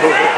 Go ahead.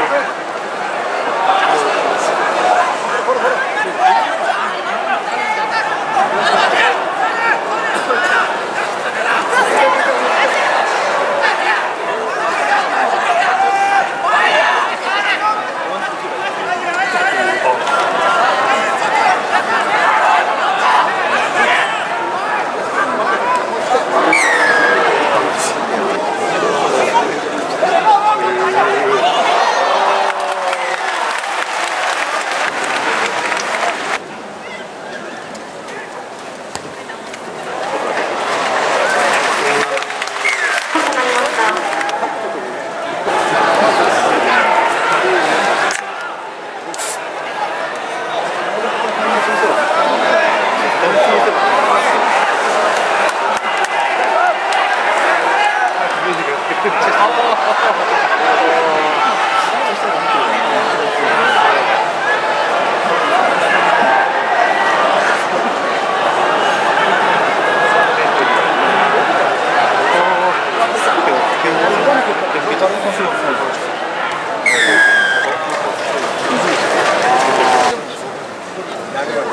árbol.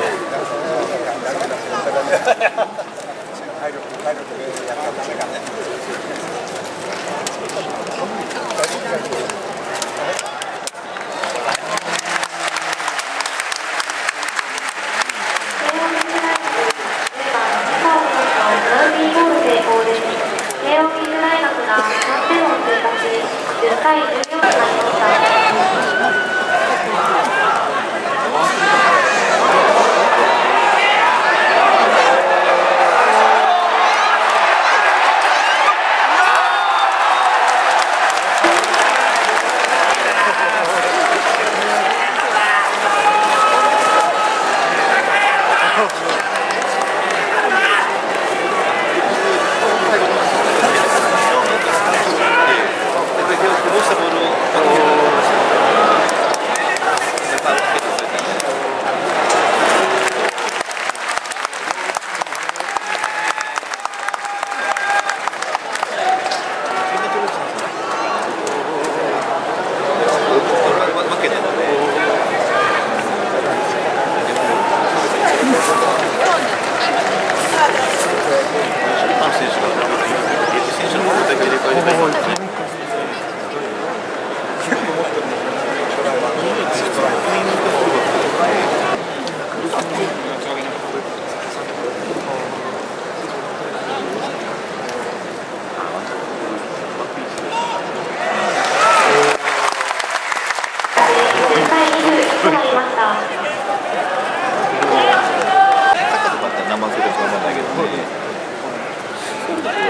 20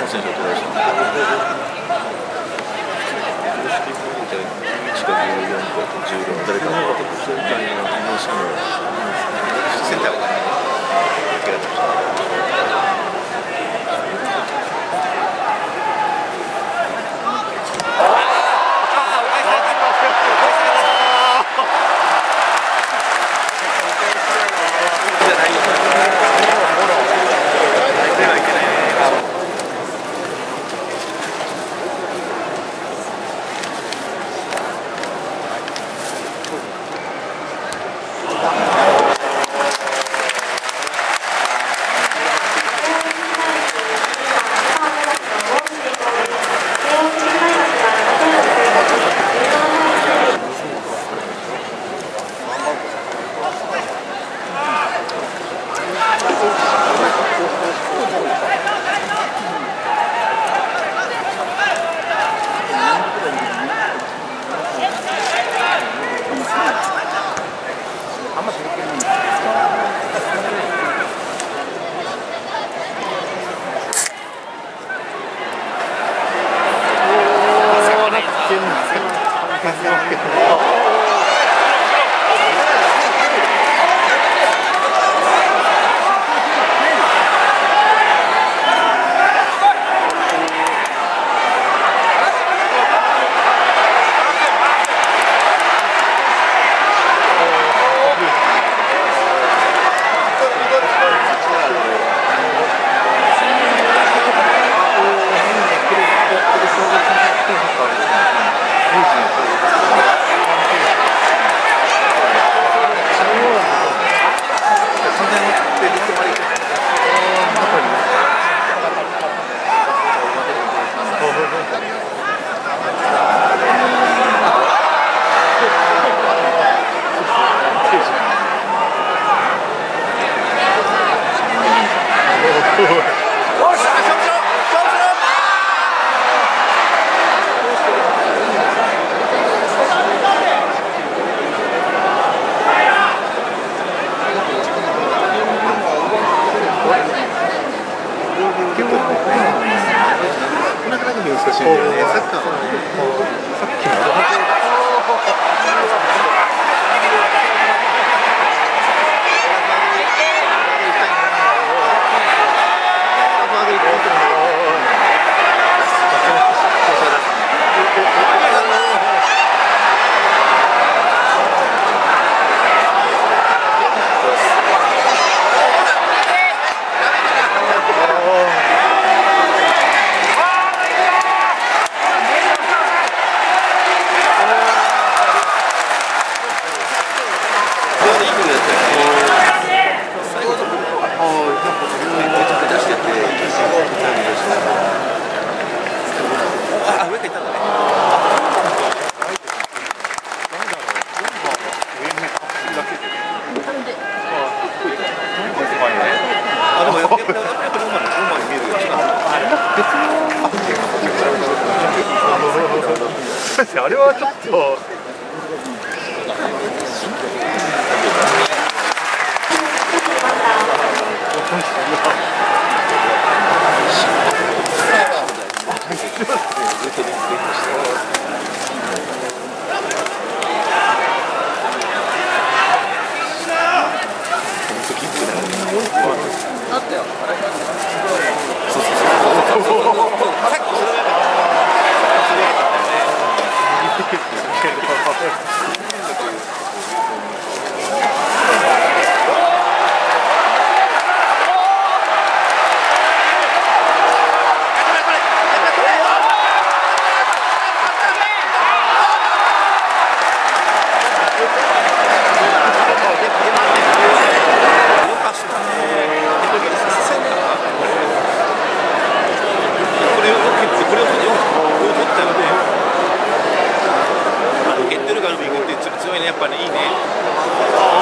の選手センターがない。だけだった Oh. あれはちょっとやっぱねいいね。